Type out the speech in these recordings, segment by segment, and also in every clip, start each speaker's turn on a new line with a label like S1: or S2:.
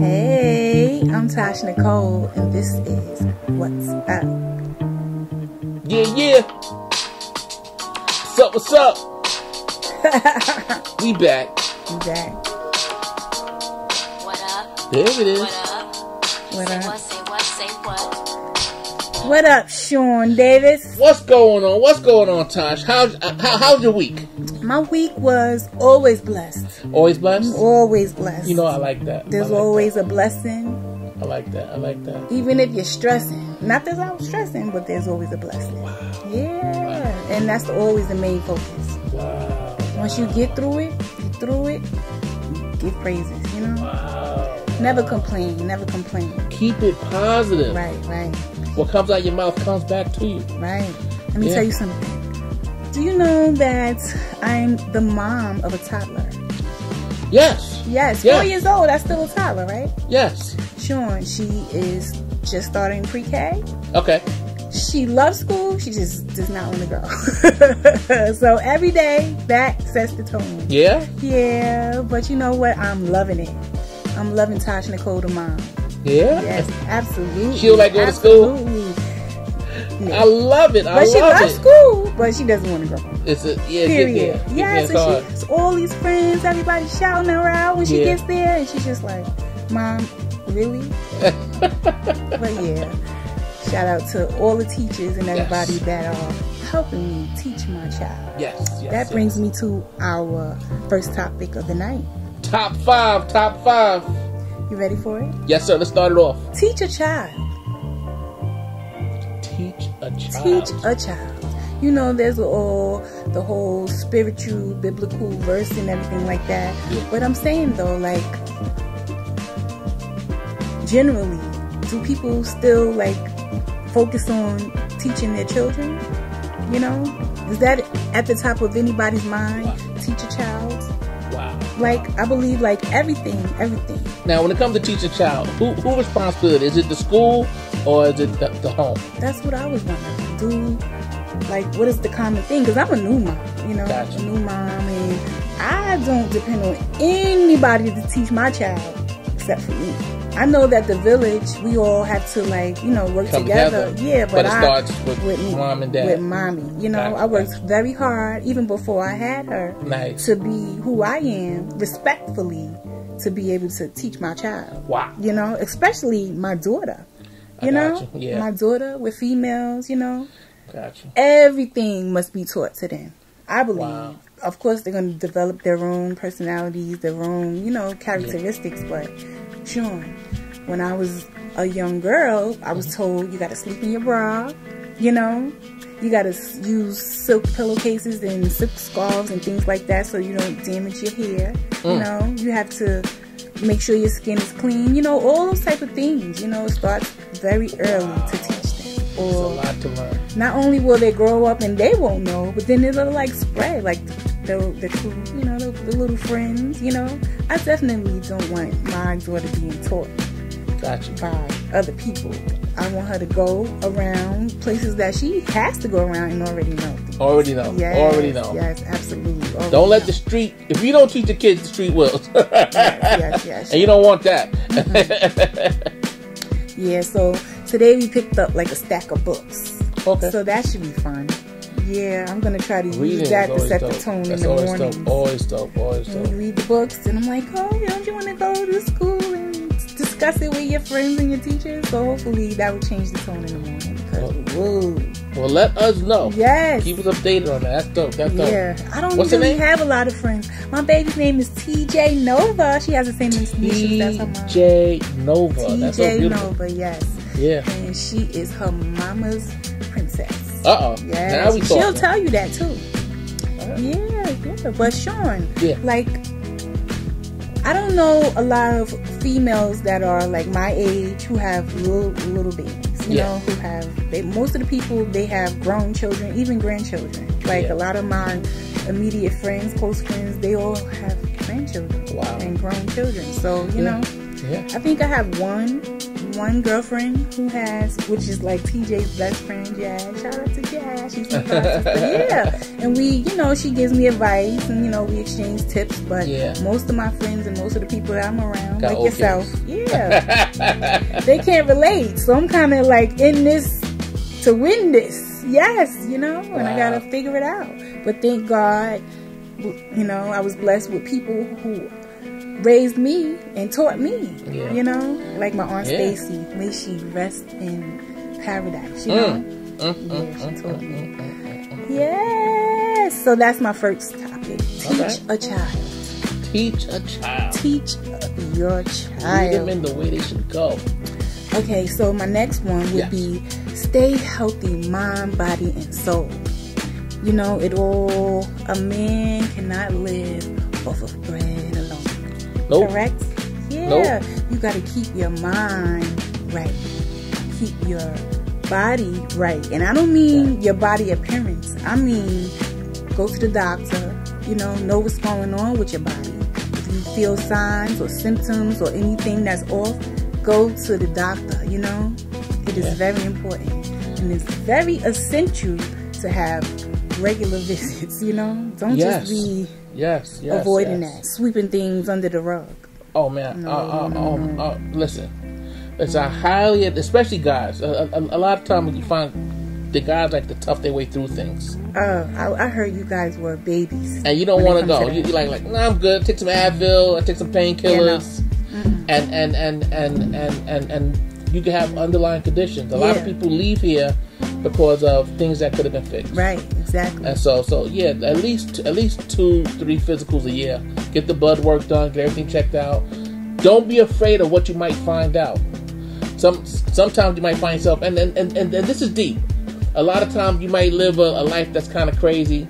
S1: Hey, I'm Tash Nicole, and this is What's Up.
S2: Yeah, yeah. What's up, what's up? we back.
S1: You back?
S3: What up?
S2: There it is.
S3: What up?
S1: What
S3: say
S1: up?
S3: What? Say what? Say what?
S1: What up, Shawn Davis?
S2: What's going on? What's going on, Tash? How's, uh, how, how's your week?
S1: My week was always blessed.
S2: Always blessed?
S1: Always blessed.
S2: You know, I like that.
S1: There's
S2: like
S1: always a blessing,
S2: I like that. I like that.
S1: even if you're stressing. Not that I'm stressing, but there's always a blessing. Yeah, and that's always the main focus.
S2: Wow.
S1: Once you get through it, you through it, give praises. You know,
S2: Wow.
S1: never complain, never complain.
S2: Keep it positive.
S1: Right, right.
S2: What comes out of your mouth comes back to you.
S1: Right. Let me
S2: Yeah.
S1: tell you something. Do you know that I'm the mom of a toddler?
S2: Yes.
S1: Yes,
S2: Yeah.
S1: four years old. That's still a toddler, right?
S2: Yes.
S1: Shawn, she is just starting pre-K.
S2: Okay.
S1: She loves school. She just does not want to go. so every day that sets the tone.
S2: Yeah?
S1: Yeah, but you know what? I'm loving it. I'm loving Tash Nicole the mom.
S2: Yeah?
S1: Yes, absolutely.
S2: She don't like going to school?
S1: Absolutely.
S2: I love it. I
S1: But she loves
S2: it.
S1: school, but she doesn't want to go.
S2: It's a, yeah,
S1: Period.
S2: Get there.
S1: Yeah, so
S2: there.
S1: she, so all these friends, everybody shouting her out when she
S2: Yeah.
S1: gets there, and she's just like, "Mom, really?" but yeah, shout out to all the teachers and everybody
S2: Yes.
S1: that are helping me teach my child.
S2: Yes. yes
S1: that
S2: yes.
S1: brings me to our first topic of the night.
S2: Top five. Top five.
S1: You ready for it?
S2: Yes, sir. Let's start it off.
S1: Teach a child.
S2: Teach a child.
S1: Teach a child. You know, there's all the whole spiritual, biblical verse and everything like that.
S2: Yeah.
S1: But I'm saying though, like, generally, do people still like focus on teaching their children? You know, is that at the top of anybody's mind? Like, I believe like everything, everything.
S2: Now, when it comes to teach a child, who who responsibility is it? The school or is it the, the home?
S1: That's what I was wondering. Do like what is the common thing? Because I'm a new mom, you know,
S2: Gotcha.
S1: a new mom, and I don't depend on anybody to teach my child except for me. I know that the village, we all have to like, you know, work together.
S2: together.
S1: Yeah, but,
S2: But it
S1: I,
S2: starts with
S1: me,
S2: mom and dad.
S1: With mommy, you know,
S2: Gotcha,
S1: I worked very hard even before I had her
S2: Nice.
S1: to be who I am, respectfully, to be able to teach my child
S2: Wow.
S1: you know, especially my daughter.
S2: I
S1: You know,
S2: got you, yeah.
S1: my daughter with females, you know,
S2: Gotcha.
S1: everything must be taught to them. I believe.
S2: Wow.
S1: Of course, they're going to develop their own personalities, their own, you know, characteristics. But Shawn, when I was a young girl, I was told you got to sleep in your bra, you know, you got to use silk pillowcases and silk scarves and things like that so you don't damage your hair. You
S2: Mm.
S1: know, you have to make sure your skin is clean. You know, all those type of things. You know, it starts very early to teach them.
S2: It's a lot to learn.
S1: not only will they grow up and they won't know, but then it'll like spread, like the the you know, the, the little friends. You know, I definitely don't want my daughter being taught
S2: Gotcha.
S1: by other people. I want her to go around places that she has to go around and already know.
S2: Already know.
S1: Yes,
S2: Already know.
S1: Yes, absolutely. already
S2: Don't let
S1: know.
S2: the street. If you don't teach the kids, the street will.
S1: yes, yes.
S2: And you don't want that. Mm-hmm.
S1: Yeah, so today we picked up like a stack of books.
S2: Okay.
S1: So that should be fun. Yeah, I'm gonna try to
S2: Reading
S1: use that to set
S2: dope.
S1: the tone
S2: That's
S1: in the
S2: always
S1: morning.
S2: dope. Always dope. Always
S1: And
S2: dope.
S1: we read the books, and I'm like, oh, don't you want to go to school and discuss it with your friends and your teachers? So hopefully that will change the tone in the morning. Because, whoa,
S2: Well, let us know.
S1: yes,
S2: Keep us updated on that. That's dope. That's dope.
S1: yeah. I don't
S2: What's
S1: really have a lot of friends. My baby's name is TJ Nova. She has the same initials as her mom.
S2: TJ Nova. So
S1: TJ. Nova, yes.
S2: Yeah.
S1: And she is her mama's.
S2: Uh oh.
S1: Yes, she'll
S2: talking.
S1: tell you that too. Yeah, yeah. But Shawn,
S2: Yeah.
S1: like, I don't know a lot of females that are like my age who have little little babies. You
S2: Yeah.
S1: know, who have they, most of the people they have grown children, even grandchildren. Like
S2: Yeah.
S1: a lot of my immediate friends, close friends, they all have grandchildren
S2: Wow.
S1: and grown children. So you know,
S2: Yeah.
S1: I think I have one one girlfriend who has, which is like TJ's best friend, yeah. Shout out to Jazz. She's my. Yeah. And we, you know, she gives me advice and, you know, we exchange tips. But
S2: Yeah.
S1: most of my friends and most of the people that I'm around,
S2: Got
S1: like yourself,
S2: kids.
S1: yeah, they can't relate. So I'm kind of like in this to win this. Yes, you know, and I gotta figure it out. But thank God, you know, I was blessed with people who raised me and taught me.
S2: Yeah.
S1: You know, like my aunt
S2: Yeah.
S1: Stacy, may she rest in paradise. You
S2: Mm.
S1: know,
S2: Mm,
S1: yeah,
S2: mm,
S1: she
S2: mm,
S1: taught
S2: mm,
S1: me. Yes. So that's my first topic. Teach
S2: Okay.
S1: a child.
S2: Teach a child.
S1: Teach your child.
S2: Lead them in the way they should go.
S1: Okay, so my next one would
S2: Yes.
S1: be stay healthy, mind, body, and soul. You know, it all, a man cannot live off of bread.
S2: Nope.
S1: Correct? Yeah. You got to keep your mind right. Keep your body right. And I don't mean your body appearance. I mean, go to the doctor, you know, know what's going on with your body. If you feel signs or symptoms or anything that's off, go to the doctor, you know? It is
S2: Yeah.
S1: very important. And it's very essential to have regular visits, you know? Don't
S2: Yes.
S1: just be
S2: Yes, yes.
S1: avoiding
S2: yes.
S1: that, sweeping things under the rug.
S2: Oh man,
S1: No,
S2: uh, uh,
S1: no,
S2: um,
S1: no.
S2: uh, listen, it's a highly, especially guys. A, a, a lot of times you find the guys like to tough their way through things,
S1: Oh, I, I heard you guys were babies.
S2: and you don't want to go. You, like like, nah, I'm good. Take some Advil. I take some painkillers, and, and and and and and and you can have underlying conditions. A lot of people leave here because of things that could have been fixed.
S1: Right, exactly.
S2: And so, so yeah, at least at least two, three physicals a year. Get the blood work done, get everything checked out. Don't be afraid of what you might find out. Some sometimes you might find yourself, and and, and, and, and this is deep. A lot of times you might live a, a life that's kind of crazy,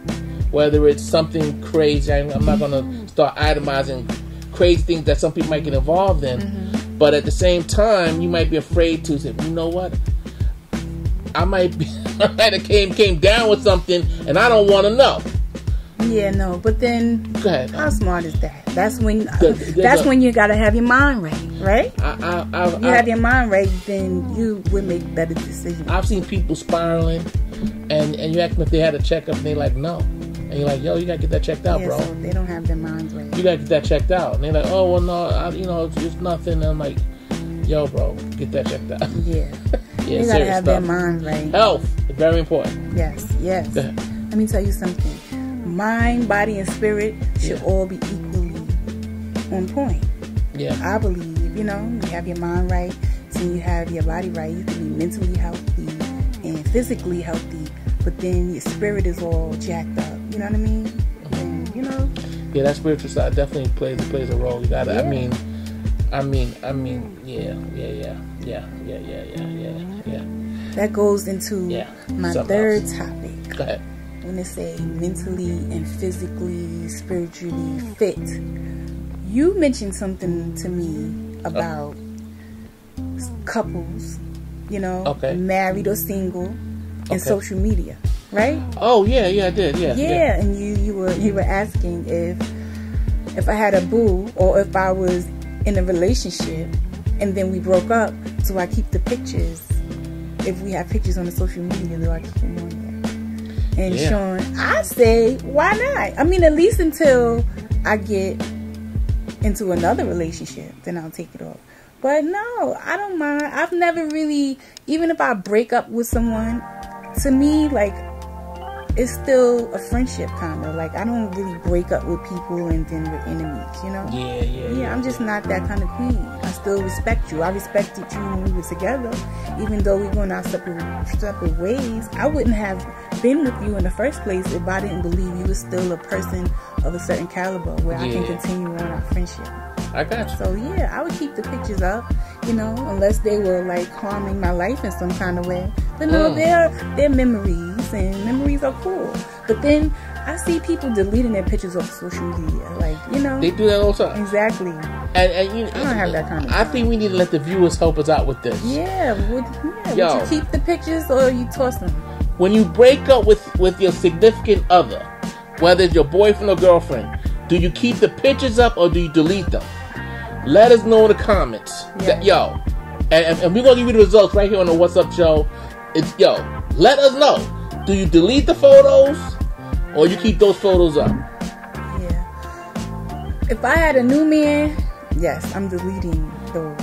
S2: whether it's something crazy. I'm, I'm not gonna start itemizing crazy things that some people might get involved in, mm-hmm. but at the same time, you might be afraid to say, you know what? I might be, I might have came came down with something, and I don't want to know.
S1: yeah, no, but then
S2: ahead.
S1: how smart is that? That's when
S2: The- the-
S1: that's
S2: the-
S1: when you gotta have your mind right, right?
S2: I, I, I,
S1: you have your mind right, then you would make better decisions.
S2: I've seen people spiraling, and and you ask them if they had a checkup, and they like no, and you're like, yo, you gotta get that checked out,
S1: yeah,
S2: bro.
S1: so they don't have their minds right.
S2: You gotta get that checked out, and they're like, oh well, no, I, you know, it's, it's nothing. And I'm like, yo, bro, get that checked out.
S1: Yeah,
S2: yeah,
S1: they gotta have
S2: stuff.
S1: mind right.
S2: Health, is very important.
S1: Yes, yes. Let me tell you something. Mind, body, and spirit should
S2: Yeah.
S1: all be equally on point.
S2: Yeah,
S1: I believe, you know, you have your mind right, so you have your body right. You can be mentally healthy and physically healthy, but then your spirit is all jacked up. You know what I mean? And you know,
S2: yeah, that spiritual side definitely plays plays a role. You gotta. I mean, I mean, I mean, yeah, yeah, yeah, yeah, yeah, yeah, yeah, yeah, yeah.
S1: that goes into
S2: Yeah,
S1: my third
S2: else.
S1: topic.
S2: Go ahead.
S1: When they say mentally and physically, spiritually fit, you mentioned something to me uh. about s- couples, you know,
S2: Okay.
S1: married or single, and
S2: Okay.
S1: social media, right?
S2: Oh yeah, yeah, I did. Yeah,
S1: yeah, and you you were you were asking if if I had a boo or if I was in a relationship and then we broke up, so I keep the pictures? If we have pictures on the social media, do I keep them on there? And
S2: Yeah.
S1: Shawn, I say, why not? I mean, at least until I get into another relationship, then I'll take it off. But no, I don't mind. I've never really, even if I break up with someone, to me, like, it's still a friendship kind of. Like, I don't really break up with people and then we're enemies, you know?
S2: Yeah, yeah, yeah.
S1: Yeah, I'm just not that kind of queen. I still respect you. I respected you when we were together, even though we're going our separate separate ways. I wouldn't have been with you in the first place if I didn't believe you were still a person of a certain caliber where I can continue on our friendship.
S2: I got you.
S1: So yeah, I would keep the pictures up, you know, unless they were like harming my life in some kind of way. But no,
S2: Mm.
S1: they're they're memories, and memories are cool. But then I see people deleting their pictures off social media, like you know,
S2: They do that all the time.
S1: exactly.
S2: And, and you,
S1: I don't have that kind of
S2: I think we need to let the viewers help us out with this.
S1: Yeah, would, yeah,
S2: Yo.
S1: would you keep the pictures or you toss them?
S2: When you break up with with your significant other, whether it's your boyfriend or girlfriend, do you keep the pictures up or do you delete them? Let us know in the comments. That, yo, and, and, and we're gonna give you the results right here on the What's Up Show. It's yo, let us know. Do you delete the photos or you keep those photos up?
S1: Yeah. If I had a new man, yes, I'm deleting those.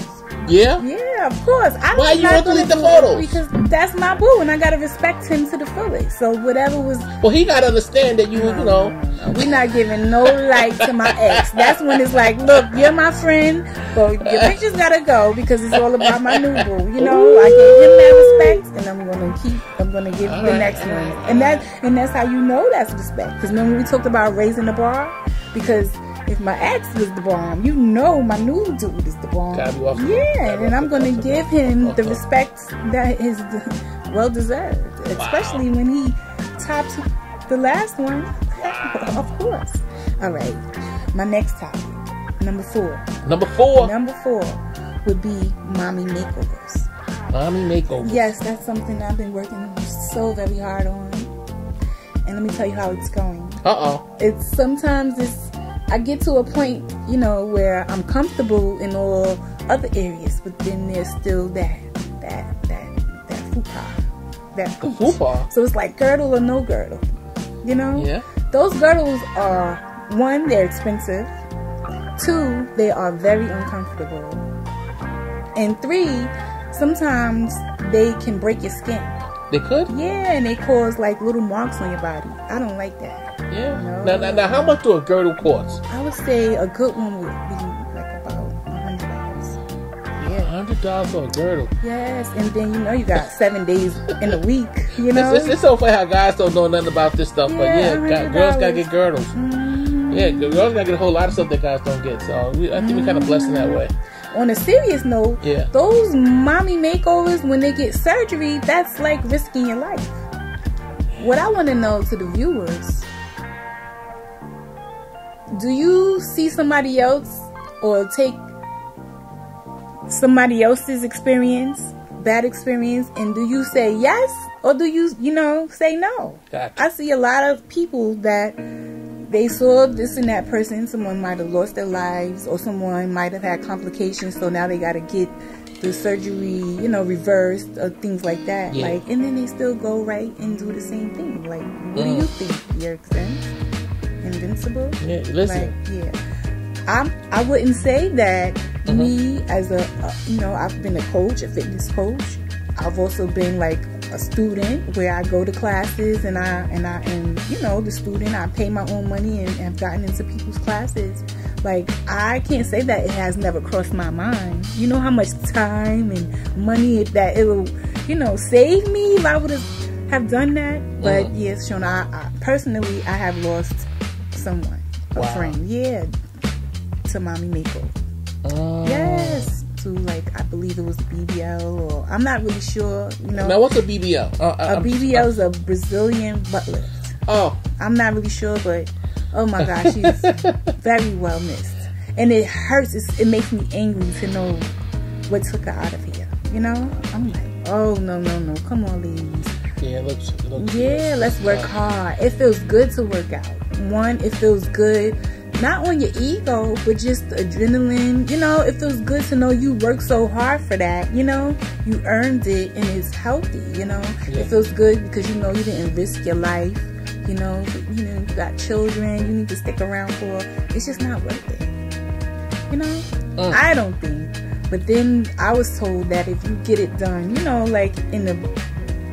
S2: Yeah.
S1: Yeah, of course. I
S2: Why you won't
S1: gonna
S2: delete the photos?
S1: Because that's my boo, and I gotta respect him to the fullest. So whatever was,
S2: Well, he gotta understand that you, you know.
S1: We not giving no light to my ex. That's when it's like, look, you're my friend, but your pictures gotta go because it's all about my new boo. You know, I gave him that respect, and I'm gonna keep. I'm gonna give
S2: All
S1: the
S2: right,
S1: next one, and that and that's how you know that's respect. Because remember we talked about raising the bar, because. If my ex was the bomb, you know my new dude is the bomb.
S2: Gotta be off the-
S1: Yeah, and I'm gonna give him the
S2: the-
S1: respect that is well deserved, especially when he tops the last one. Of course. All right, my next topic, number four.
S2: Number four,
S1: Number four would be mommy makeovers.
S2: mommy makeovers.
S1: Yes, that's something I've been working so very hard on. And let me tell you how it's going.
S2: Uh oh.
S1: It's sometimes it's I get to a point, you know, where I'm comfortable in all other areas, but then there's still that that that that fupa. That
S2: fupa?
S1: So it's like girdle or no girdle. You know?
S2: Yeah.
S1: Those girdles are one, they're expensive. Two, they are very uncomfortable. And three, sometimes they can break your skin.
S2: They could.
S1: Yeah, and they cause like little marks on your body. I don't like that.
S2: Yeah.
S1: No.
S2: Now, now, now, how much do a girdle cost?
S1: I would say a good one would be Yeah.
S2: hundred for a girdle.
S1: Yes, and then you know you got seven days in a week. You know.
S2: It's, it's, it's so funny how guys don't know nothing about this stuff, but
S1: Yeah,
S2: yeah,
S1: $100.
S2: gu- girls gotta get girdles.
S1: Mhm.
S2: Yeah, girls gotta get a whole lot of stuff that guys don't get. So we, I think we're kind of blessed in that way.
S1: On a serious note,
S2: Yeah.
S1: those mommy makeovers when they get surgery, that's like risking your life. What I want to know to the viewers, do you see somebody else or take somebody else's experience, bad experience, and do you say yes or do you, you know, say no?
S2: Gotcha.
S1: I see a lot of people that they saw this and that person. Someone might have lost their lives, or someone might have had complications. So now they got to get the surgery, you know, reversed or things like that.
S2: Yeah.
S1: Like, and then they still go right and do the same thing. Like, what do
S2: Mm.
S1: you think? You're invincible.
S2: Yeah, listen.
S1: Like, yeah. I'm, I wouldn't say that. Me as a, uh, you know, I've been a coach, a fitness coach. I've also been like a student where I go to classes and I, and I, and you know, the student, I pay my own money and have gotten into people's classes. Like, I can't say that it has never crossed my mind. You know how much time and money it, that it will, you know, save me if I would have, have done that. But
S2: Mhm.
S1: yes, Shona, I, I, personally, I have lost someone, a
S2: Wow.
S1: friend. Yeah, to mommy makeover.
S2: Um,
S1: Yes, to like I believe it was BBL or I'm not really sure. You know,
S2: Now, what's a BBL? Uh, I-
S1: a
S2: I'm-
S1: BBL is a Brazilian butt lift.
S2: Oh,
S1: I'm not really sure, but oh my gosh, she's very well missed, and it hurts. It's, it makes me angry to know what took her out of here. You know, I'm like, oh no, no, no, come on, ladies.
S2: yeah, it looks. It looks
S1: Yeah, let's work hard. It feels good to work out. One, it feels good not on your ego, but just adrenaline. You know, it feels good to know you worked so hard for that. You know, you earned it and it's healthy. You know,
S2: Yeah.
S1: it feels good because you know you didn't risk your life. You know, you know, you got children you need to stick around for. It's just not worth it. You know,
S2: Mm.
S1: I don't think. But then I was told that if you get it done, you know, like in the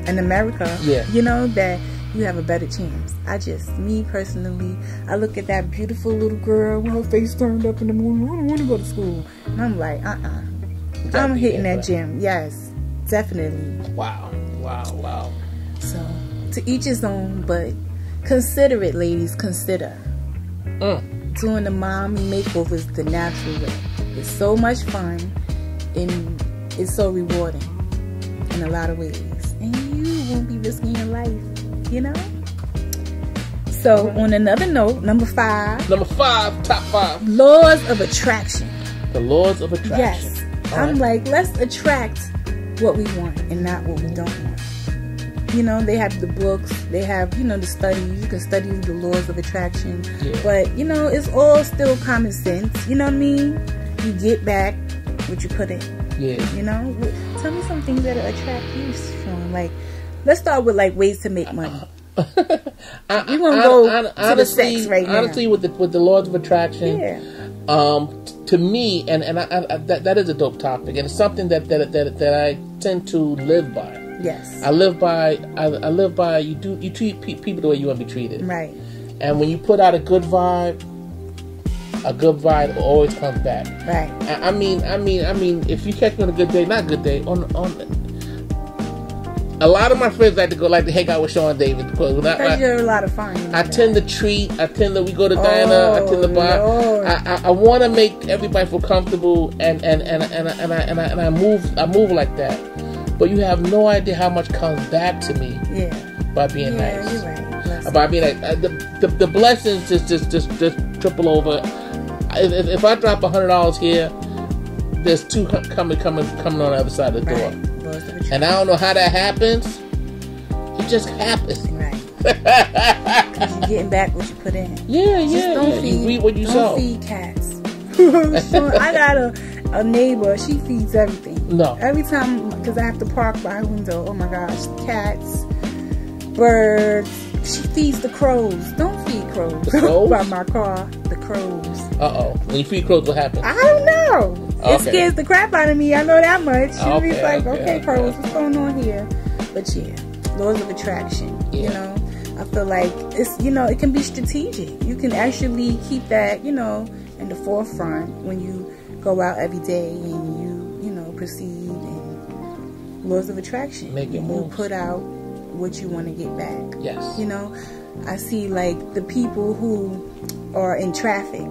S1: in America,
S2: Yeah.
S1: you know that you have a better chance. I just, me personally, I look at that beautiful little girl with her face turned up in the morning. I don't want to go to school, and I'm like, uh, uh
S2: gotta
S1: I'm hitting that
S2: right?
S1: gym. Yes, definitely.
S2: Wow, wow, wow.
S1: So to each his own, but consider it, ladies. Consider
S2: Mm.
S1: doing the mommy is the natural way. It's so much fun and it's so rewarding in a lot of ways. And you won't be risking your life, you know? So, on another note, number five,
S2: Number five, top five,
S1: laws of attraction.
S2: the laws of attraction.
S1: Yes.
S2: All
S1: I'm
S2: right.
S1: like, let's attract what we want and not what we don't want. You know, they have the books, they have, you know, the studies. You can study the laws of attraction.
S2: Yeah.
S1: But, you know, it's all still common sense. You know what I mean? You get back what you put in.
S2: Yeah.
S1: You know, tell me some things that attract you, Shawn. Like, let's start with like ways to make money.
S2: I,
S1: We gonna
S2: I-
S1: go
S2: I-
S1: to the
S2: honestly,
S1: sex right now.
S2: honestly, with the with the laws of attraction,
S1: Yeah,
S2: um, t- to me, and and I, I, that that is a dope topic, and it's something that that that, that I tend to live by.
S1: yes,
S2: I live by I, I live by you do you treat pe- people the way you want to be treated,
S1: right,
S2: and when you put out a good vibe, a good vibe always comes back.
S1: right,
S2: I, I mean, I mean, I mean, if you catch me on a good day, not good day, on on. A lot of my friends like to go like to hang out with Shawn David because when I, I,
S1: you're a lot of fun.
S2: I tend to treat. I tend to we go to diner. I tend to buy.
S1: Oh, Lord.
S2: I, I, I want to make everybody feel comfortable, and and and and, I- and, I, and I and I move. I move like that. But you have no idea how much comes back to me
S1: yeah,
S2: by being
S1: yeah,
S2: nice.
S1: you're right.
S2: By being like uh, the, the the blessings just just just just triple over. If, if, I drop a hundred dollars here, there's two coming coming coming on the other side of the door,
S1: Right. Attraction.
S2: And I don't know how that happens. It just happens.
S1: Right. Because you're getting back what you put in.
S2: Yeah,
S1: Just
S2: yeah,
S1: don't
S2: yeah.
S1: feed,
S2: You read what you
S1: don't
S2: sow.
S1: feed cats. So, I got a, a neighbor. She feeds everything.
S2: No.
S1: Every time, because I have to park by her window. Oh my gosh, cats, birds. She feeds the crows. Don't feed crows.
S2: The crows?
S1: by my car. The crows.
S2: Uh oh. When you feed crows, what happens?
S1: I don't know. It
S2: Okay.
S1: scares the crap out of me. I know that much. She's
S2: Okay,
S1: like,
S2: okay,
S1: okay,
S2: okay,
S1: crows,
S2: okay.
S1: what's going on here? But yeah, laws of attraction. You know, I feel like it's you know it can be strategic. You can actually keep that you know in the forefront when you go out every day and you you know proceed and laws of attraction.
S2: Make
S1: you
S2: moves.
S1: put out what you want to get back.
S2: Yes.
S1: You know, I see like the people who are in traffic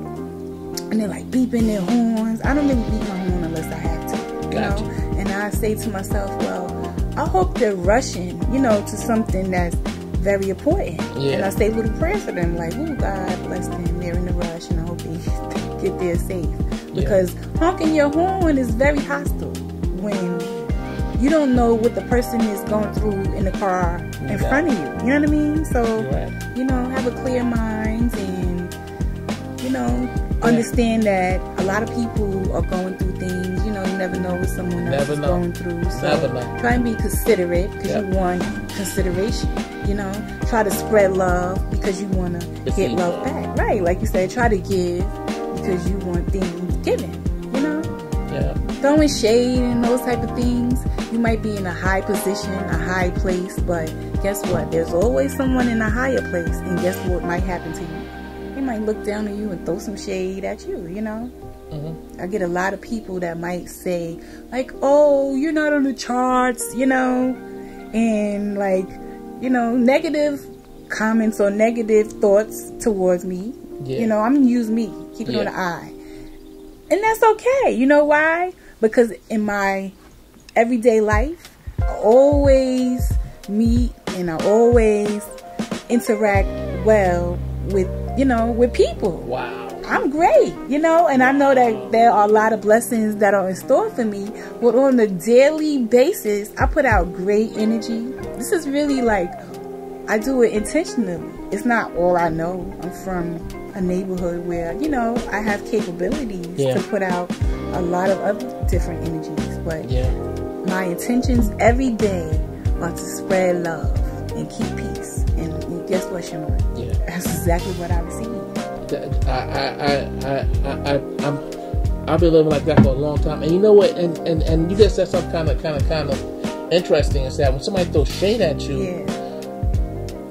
S1: and they're like beeping their horns. I don't really beep my horn unless I have to. You
S2: Gotcha.
S1: know? And I say to myself, well, I hope they're rushing, you know, to something that's very important.
S2: Yeah.
S1: And I say little prayers for them, like, oh, God bless them. They're in the rush and I hope they get there safe. Because honking your horn is very hostile when you don't know what the person is going through in the car in
S2: Yeah.
S1: front of you. You know what I mean? So,
S2: right.
S1: you know, have a clear mind and, you know, understand that a lot of people are going through things. You know, you never know what someone else
S2: Never
S1: is
S2: know.
S1: going through. So
S2: Never know.
S1: try and be considerate because
S2: Yeah.
S1: you want consideration. You know, try to spread love because you want to get love
S2: love.
S1: back. Right, like you said, try to give because you want things given. You know,
S2: Yeah.
S1: throwing shade and those type of things. You might be in a high position, a high place, but guess what? There's always someone in a higher place, and guess what might happen to you? Might look down on you and throw some shade at you. You know.
S2: Mhm.
S1: I get a lot of people that might say, like, "Oh, you're not on the charts," you know, and like, you know, negative comments or negative thoughts towards me.
S2: Yeah.
S1: You know, I'm gonna use me, keep it on the eye. And that's okay. You know why? Because in my everyday life, I always meet and I always interact well with, you know, with people.
S2: Wow.
S1: I'm great, you know, and I know that there are a lot of blessings that are in store for me. But on a daily basis, I put out great energy. This is really like I do it intentionally. It's not all I know. I'm from a neighborhood where, you know, I have capabilities
S2: Yeah.
S1: to put out a lot of other different energies. But
S2: Yeah.
S1: my intentions every day are to spread love and keep peace. And guess what, Sharon?
S2: Yeah.
S1: That's exactly what I received.
S2: I, I, I, I, I, I, I'm, I've been living like that for a long time. And you know what? And, and, and you just said something kind of, kind of, kind of interesting. Is that when somebody throws shade at you,
S1: Yeah.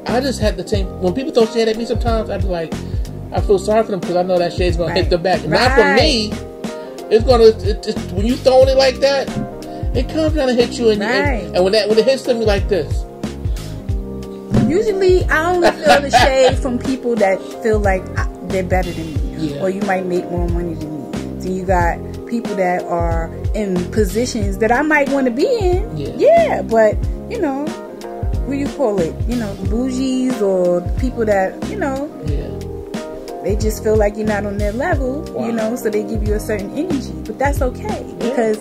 S2: I just had the same. When people throw shade at me, sometimes I'd be like, I feel sorry for them because I know that shade's gonna
S1: Right.
S2: hit them back. Not for me. It's gonna. It, it, when you throwing it like that, it comes down to hit you, and,
S1: Right.
S2: and, and when that when it hits them, you like this.
S1: Usually, I only feel the shade from people that feel like I- they're better than me,
S2: Yeah.
S1: or you might make more money than me. Then you got people that are in positions that I might want to be in.
S2: Yeah.
S1: yeah, but you know, what do you call it? You know, bougies or people that you know
S2: Yeah.
S1: they just feel like you're not on their level.
S2: Wow.
S1: You know, so they give you a certain energy, but that's okay because,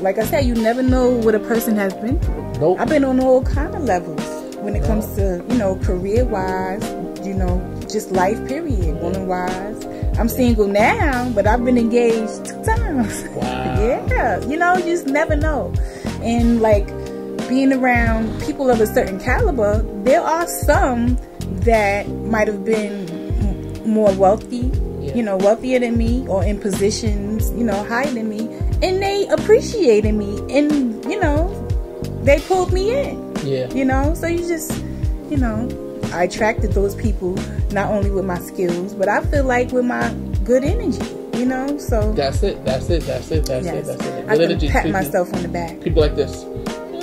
S1: like I said, you never know what a person has been through.
S2: Nope.
S1: I've been on all kind of levels when it comes to you know career wise, you know, just life period, woman wise. I'm single now, but I've been engaged two times.
S2: Wow.
S1: yeah, you know, you just never know. And like being around people of a certain caliber, there are some that might have been m- more wealthy,
S2: Yeah.
S1: you know, wealthier than me or in positions, you know, higher than me, and they appreciated me and, you know, they pulled me in
S2: Yeah.
S1: you know so you just you know i attracted those people not only with my skills but i feel like with my good energy you know so
S2: That's it. That's it. That's it. That's it.
S1: yes
S2: That's it.
S1: i
S2: Good energy.
S1: pat
S2: people-
S1: myself on the back
S2: People like this.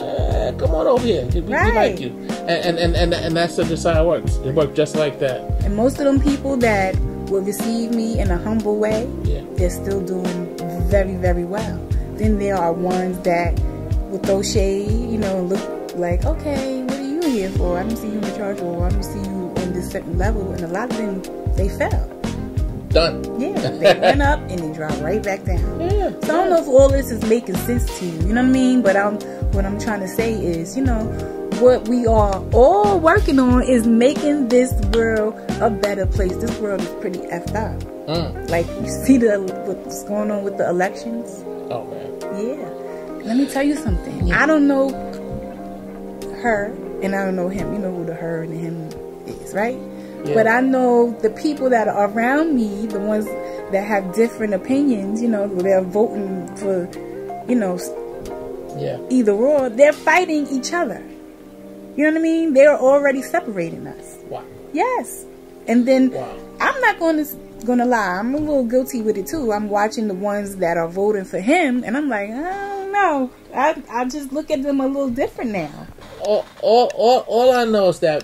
S2: "Eh, come on over here. We, we like you. And, and and and and that's just how it works. It works just like that.
S1: and most of them people that will receive me in a humble way
S2: Yeah.
S1: they're still doing very very well then there are ones that will throw shade you know and look like okay what are you here for i don't see you in charge or i don't see you on this certain level and a lot of them they fell
S2: Done.
S1: Yeah, they went up and they dropped right back down.
S2: Yeah.
S1: So I don't know if all this is making sense to you. You know what I mean? But I'm what I'm trying to say is, you know, what we are all working on is making this world a better place. This world is pretty effed up.
S2: Mm.
S1: Like you see the what's going on with the elections.
S2: Oh man.
S1: Yeah. Let me tell you something. I don't know her and I don't know him. You know who the her and the him is, right?
S2: Yeah.
S1: But I know the people that are around me, the ones that have different opinions, you know, they're voting for, you know,
S2: Yeah.
S1: either or, they're fighting each other. You know what I mean? They're already separating us.
S2: Wow.
S1: Yes. And then
S2: Wow.
S1: I'm not going to going to lie. I'm a little guilty with it too. I'm watching the ones that are voting for him and I'm like, I don't know. I I just look at them a little different now.
S2: All, all, all, all I know is that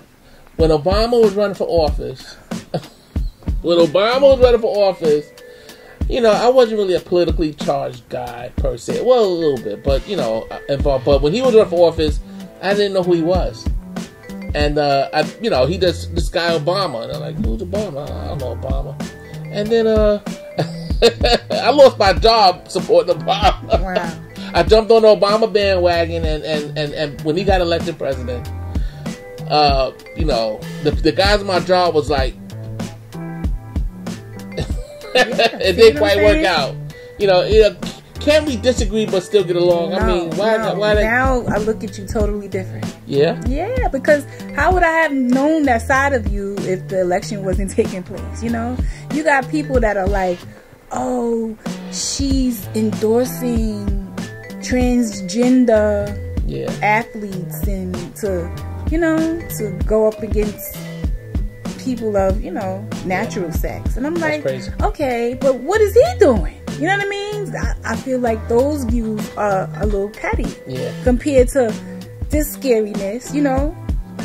S2: when Obama was running for office, when Obama was running for office, you know, I wasn't really a politically charged guy per se. Well, a little bit, but you know, involved. But when he was running for office, I didn't know who he was. And uh, I, you know, he does this guy Obama, and I'm like, who's Obama? I don't know Obama. And then uh, I lost my job supporting Obama.
S1: Wow.
S2: I jumped on the Obama bandwagon, and, and, and, and when he got elected president, uh, you know, the, the guys in my job was like, it didn't quite work out. You know, you know, can we disagree but still get along? I mean, why?
S1: no.
S2: why?
S1: Now I look at you totally different.
S2: yeah,
S1: Yeah, because how would I have known that side of you if the election wasn't taking place? You know, you got people that are like, oh, she's endorsing transgender
S2: yeah,
S1: athletes and to, you know, to go up against people of, you know, natural sex. And I'm like,
S2: crazy.
S1: okay, but what is he doing? You know what I mean? I, I feel like those views are a little petty
S2: yeah,
S1: compared to this scariness, you know,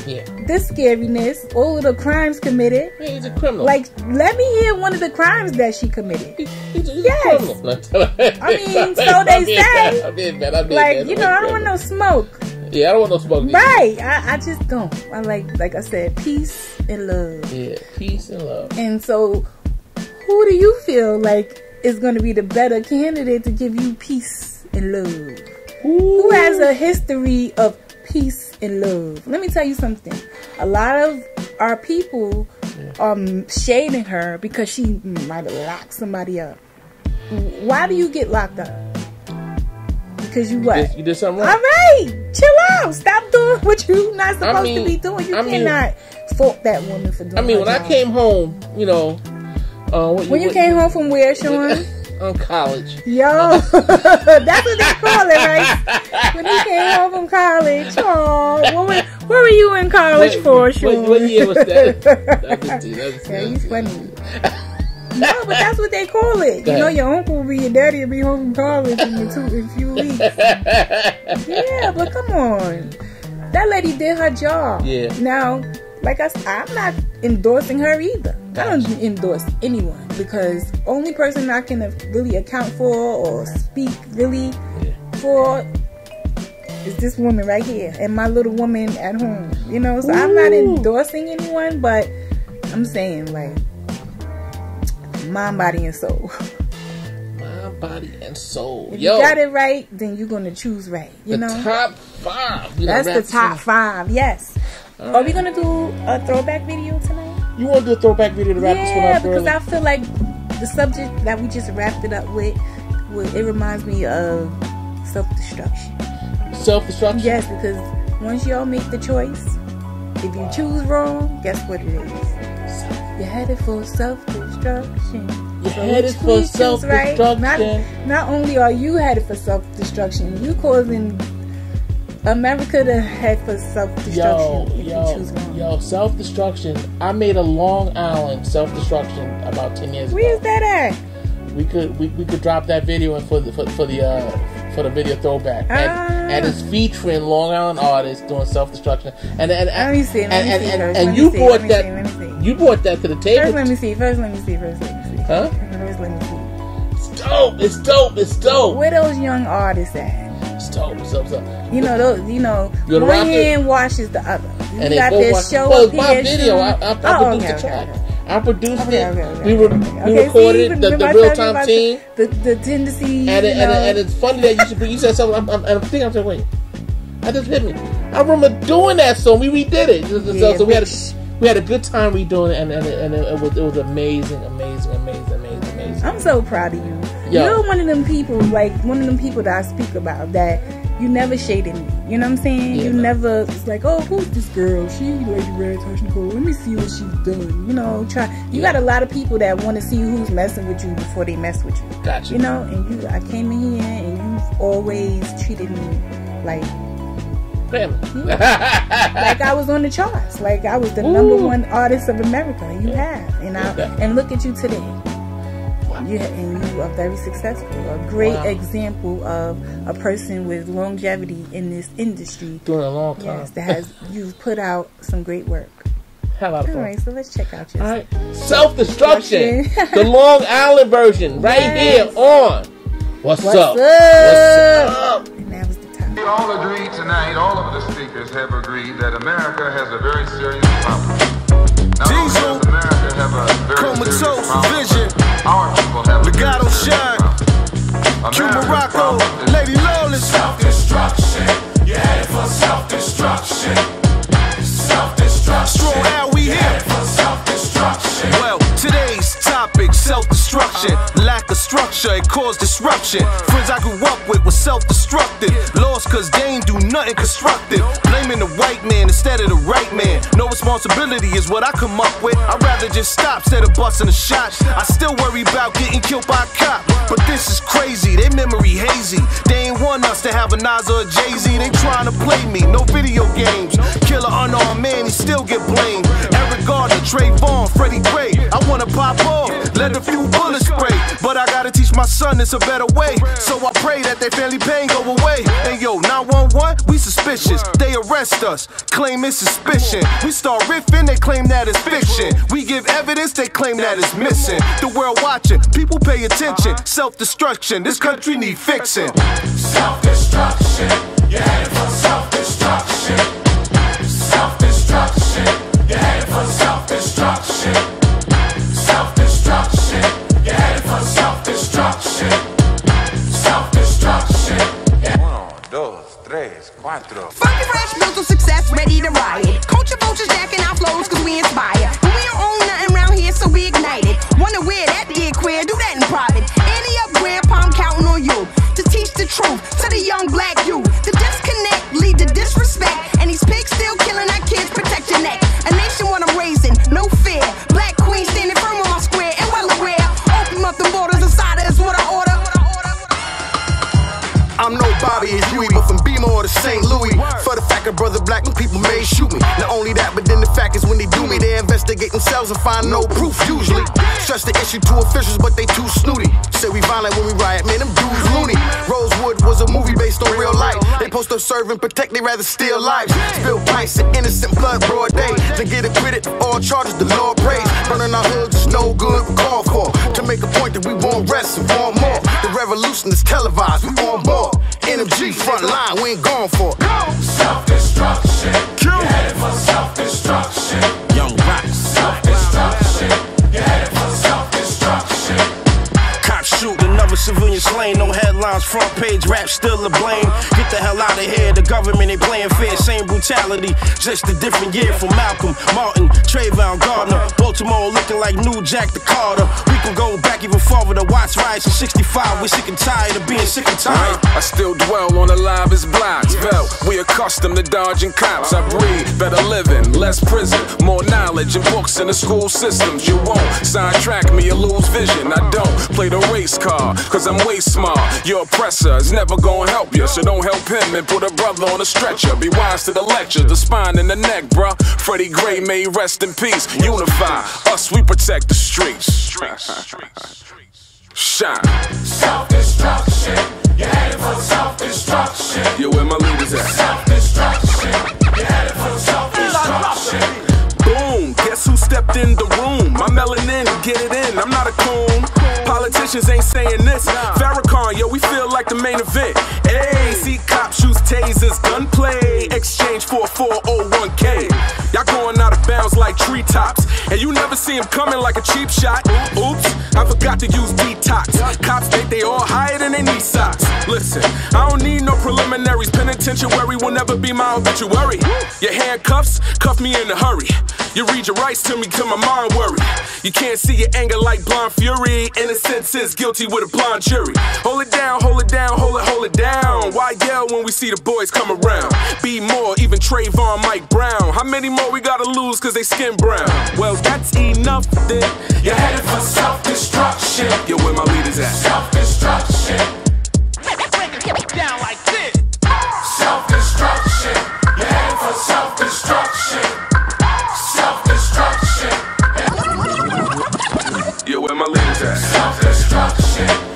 S2: yeah.
S1: this scariness, all of the crimes committed.
S2: Hey, he's a criminal.
S1: Like, let me hear one of the crimes that she committed.
S2: He- he's, a, he's
S1: Yes.
S2: a criminal.
S1: I mean, so they say.
S2: I'm being bad. I'm being
S1: Like, you know, I don't want no smoke.
S2: Yeah, I don't want no smoke.
S1: Right. I, I just don't. I like, like I said, peace and love.
S2: Yeah, peace and love.
S1: And so, who do you feel like is going to be the better candidate to give you peace and love? Who has a history of peace and love? Let me tell you something. A lot of our people um shading her because she might have locked somebody up. Why do you get locked up? Because you
S2: You
S1: what?
S2: did, you did something wrong.
S1: All right, chill out. Stop doing what you're not supposed
S2: mean-
S1: to be doing. You
S2: I mean-
S1: cannot fault that woman for doing.
S2: I mean, when I came home, you know, uh, what,
S1: when you
S2: what-
S1: came home from where, Shawn?
S2: on college.
S1: Yo, oh, that's what they call it, right? When he came home from college. Oh, what were, what were you in college
S2: What-
S1: for,
S2: what-
S1: Shawn?
S2: what year was that? That was- that's-
S1: yeah, he's funny. No, but that's what they call it. You know, your uncle will be your daddy will be home from college in two, in a few weeks. Yeah, but come on. That lady did her job.
S2: Yeah.
S1: Now, like I said, I'm not endorsing her either. I don't endorse anyone because only person I can really account for or speak really for is this woman right here and my little woman at home. You know, so I'm not endorsing anyone, but I'm saying like mind, body, and soul.
S2: Mind, body, and soul.
S1: If
S2: Yo,
S1: you got it right, then you're gonna choose right. You
S2: the
S1: know,
S2: top five.
S1: That's the top five. Yes. Are we gonna do a throwback video tonight?
S2: You want to do a throwback video to wrap this one
S1: Yeah,
S2: up
S1: because? I feel like the subject that we just wrapped it up with, with it reminds me of self destruction.
S2: Self destruction.
S1: Yes, because once y'all make the choice, if you choose wrong, guess what it is? You're headed for self destruction.
S2: You're headed for self-destruction.
S1: Not, not only are you headed for self destruction, you causing America to head for self destruction you
S2: yo, yo, self destruction. I made a Long Island self destruction about ten years
S1: Where's
S2: ago.
S1: Where's that at?
S2: We could we, we could drop that video in for the for, for the uh for the video throwback.
S1: Ah.
S2: And, and it's featuring Long Island artists doing self destruction. And and
S1: Let me see, let
S2: and, and,
S1: see
S2: and,
S1: first,
S2: and you
S1: see,
S2: brought that
S1: see, let me see.
S2: you brought that to the table.
S1: First, let me see. First, let me see. First, let me see.
S2: Huh?
S1: First, let me see.
S2: It's dope. It's dope. It's dope.
S1: Where those young artists at?
S2: It's dope. It's dope. It's dope.
S1: You know, those, you know,
S2: You gonna
S1: one hand washes the other. You
S2: and
S1: got this show
S2: well,
S1: up
S2: my video. I, I, I
S1: Oh,
S2: produced
S1: okay,
S2: the track.
S1: okay, okay.
S2: I produced it. we, re-
S1: okay,
S2: we recorded the, the real time team.
S1: The, the, tendencies,
S2: And, it, and, it, and it's funny that you should. You said something. I'm, I'm, I'm thinking. I'm saying, wait. I just hit me. I remember doing that song. We redid it. So-
S1: Yeah,
S2: so we had a, we had a good time redoing it, and and, it, and it, it was it was amazing, amazing, amazing, amazing, amazing.
S1: I'm so proud of you.
S2: Yo.
S1: You're one of them people, like one of them people that I speak about that you never shaded me. You know what I'm saying?
S2: Yeah,
S1: you
S2: man.
S1: never it's like, oh, who's this girl? She Lady Red Nicole. Let me see what she's done. You know, try. You
S2: Yeah.
S1: got a lot of people that want to see who's messing with you before they mess with you.
S2: Gotcha.
S1: You know, and you, I came in here and you've always treated me like
S2: Family.
S1: like I was on the charts. Like I was the number one artist of America. You have, and I and look at you today. You ha- and you are very successful. A great
S2: Wow.
S1: example of a person with longevity in this industry.
S2: Doing a long time.
S1: Yes, that has you've put out some great work.
S2: Had a lot of
S1: All
S2: fun.
S1: right, so let's check out your.
S2: All right. Self destruction.
S1: Destruction.
S2: the Long Island version, right
S1: Yes.
S2: here on. What's,
S1: What's
S2: up?
S1: up?
S2: What's up?
S1: And that was the top.
S4: We all agree tonight, all of the speakers have agreed that America has a very serious problem. Not only
S5: Diesel,
S4: does America have a very
S5: Comatose, Vision,
S4: but our people have a
S5: Legato Shine. Q Morocco, Lady Lawless.
S6: Self-destruction. You're headed
S5: it caused disruption. Friends I grew up with were self-destructive. Lost cause they ain't do nothing constructive. Blaming the white man instead of the right man. No responsibility is what I come up with. I'd rather just stop instead of busting a shot. I still worry about getting killed by a cop. But this is crazy, they memory hazy. They ain't want us to have a Nas or a Jay-Z. They trying to play me, no video games. Killer unarmed man, he still get blamed. Eric Garner, Trayvon, Freddie Gray. I wanna pop off, let a few bullets spray. But I gotta teach my son it's a better way. So I pray that their family pain go away. And yo, 911, we suspicious. They arrest us, claim it's suspicion. We start riffing, they claim that it's fiction. We give evidence, they claim that it's missing. The world watching, people pay attention. Self destruction, this country need fixing.
S6: Self-destruction. You're headed for self-destruction.
S7: And protect,
S5: they rather steal lives. Spill pints and innocent blood broad day. Then get acquitted all charges, the Lord praise. Burning our hoods is no good, call for. To make a point that we won't rest and want more. The revolution is televised, we on board. NMG front line, we ain't going for it.
S6: Self-destruction.
S5: Q.
S6: You're headed for self-destruction.
S5: Young rocks.
S6: Self-destruction. You're headed for self-destruction.
S5: Cops shoot, another civilian slain, no
S8: headlines, front page rap, still to blame. Get the hell out of here, the government ain't playing fair, same brutality. Just a different year from Malcolm, Martin, Trayvon Garner. Baltimore looking like New Jack the Carter. We can go back even farther to watch riots in 65. We're sick and tired of being sick and tired.
S9: I still dwell on the livest blocks. Belt, we accustomed to dodging cops. I breathe better living, less prison, more knowledge and books in the school systems. You won't sidetrack me or lose vision. I don't play the race car, cause I'm way smart. Your oppressor is never gonna help you, so don't help him and put a brother on a stretcher. Be wise to the lecture, the spine and the neck, bruh. Freddie Gray may rest in peace. Unify, us, we protect the streets. Shine.
S10: Self-destruction. You're headed for self-destruction.
S9: Yo, where my leaders at?
S10: Self-destruction. You're headed for self-destruction.
S9: Boom, guess who stepped in the room? My melanin, get it in, I'm not a coon. Politicians ain't saying this. Farrakhan, yo, we feel like the main event. Hey, see cops shoot tasers, gunplay, exchange for a 401k. Y'all going out of bounds like treetops, and you never see him coming like a cheap shot. Oops, I forgot to use detox. Cops think they all higher than they need socks. Listen, I don't need no preliminaries. Penitentiary will never be my obituary. Your handcuffs, cuff me in a hurry. You read your rights to me, cause my mind worried. You can't see your anger like blind fury. Innocent is guilty with a blind jury. Hold it down, hold it down, hold it, hold it down. Why yell when we see the boys come around? Be more, even Trayvon, Mike Brown. How many more we gotta lose cause they skin brown? Well, that's enough then.
S10: You're headed for self destruction.
S9: Yo, where my leaders at?
S10: Self
S9: destruction.
S8: It down like this. Self destruction. You're headed for self destruction.
S9: Yeah.